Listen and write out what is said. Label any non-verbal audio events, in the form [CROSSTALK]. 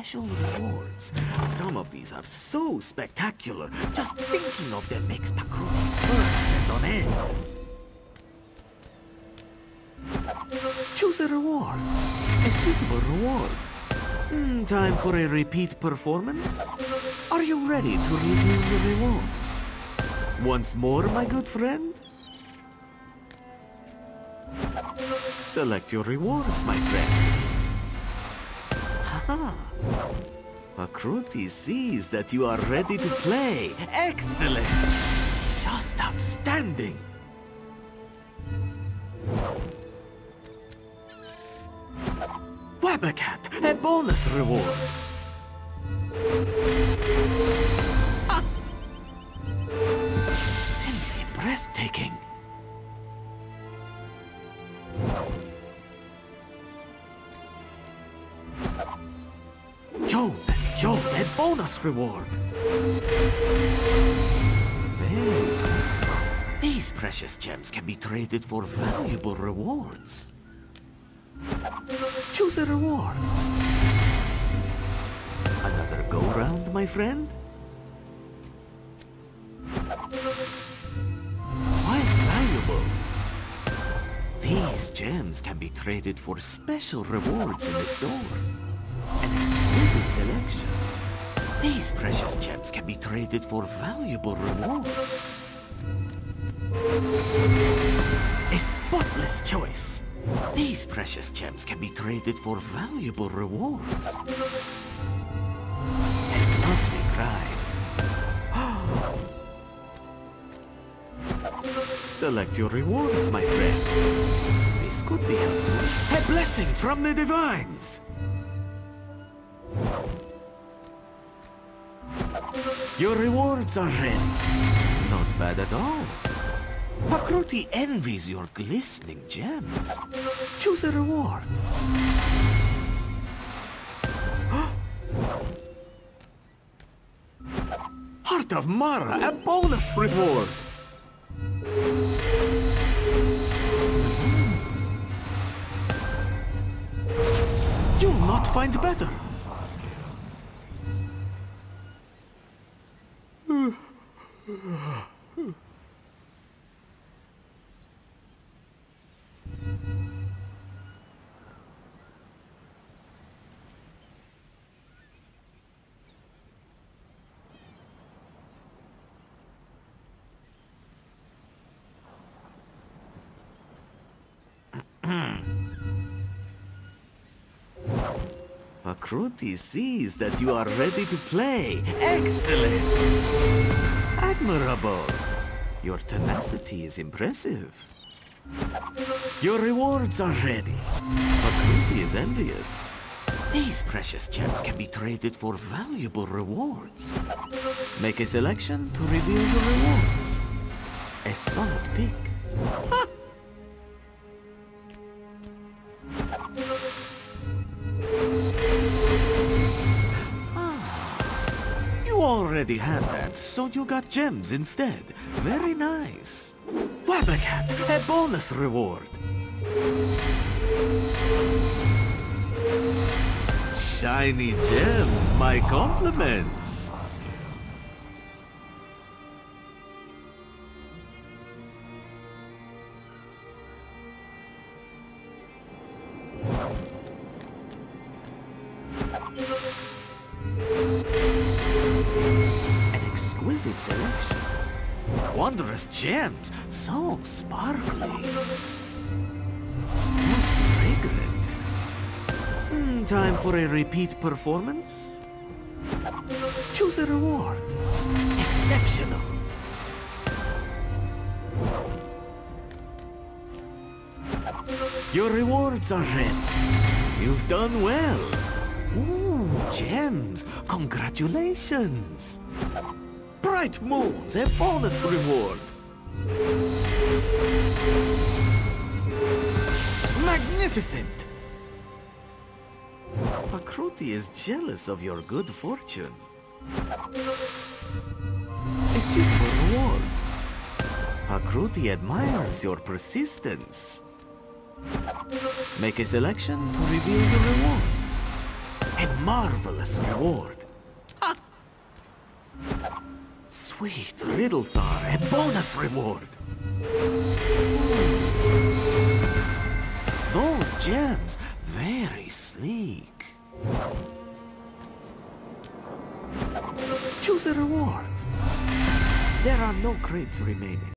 special rewards. Some of these are so spectacular, just thinking of them makes Pakrutis burst and on end. Choose a reward. A suitable reward. Hmm, time for a repeat performance? Are you ready to review the rewards? Once more, my good friend? Select your rewards, my friend. Pakruti sees that you are ready to play. Excellent! Just outstanding! Wabacat, a bonus reward. Ah! Simply breathtaking. Joan, Joan, a bonus reward. Very These precious gems can be traded for valuable rewards. Choose a reward. Another go-round, my friend? Quite valuable. These gems can be traded for special rewards in the store. Selection. These precious gems can be traded for valuable rewards. A spotless choice. These precious gems can be traded for valuable rewards. A lovely prize. [GASPS] Select your rewards, my friend. This could be helpful. A blessing from the divines! Your rewards are ready. Not bad at all. Pakruti envies your glistening gems. Choose a reward. [GASPS] Heart of Mara, a bonus reward. You'll not find better. Pakruti sees that you are ready to play. Excellent! Admirable! Your tenacity is impressive. Your rewards are ready. Pakruti is envious. These precious gems can be traded for valuable rewards. Make a selection to reveal the rewards. A solid pick. Ha! You already had that, so you got gems instead. Very nice. Wabacat, a bonus reward. Shiny gems, my compliments. Exquisite selection. Wondrous gems, so sparkling. Most fragrant. Hmm, time for a repeat performance? Choose a reward. Exceptional. Your rewards are ready. You've done well. Ooh, gems. Congratulations. Bright moons, a bonus reward. Magnificent. Pakruti is jealous of your good fortune. A suitable reward. Pakruti admires your persistence. Make a selection to reveal the rewards. A marvelous reward. Sweet Riddle'Thar, a bonus reward. Those gems, very sleek. Choose a reward. There are no crates remaining.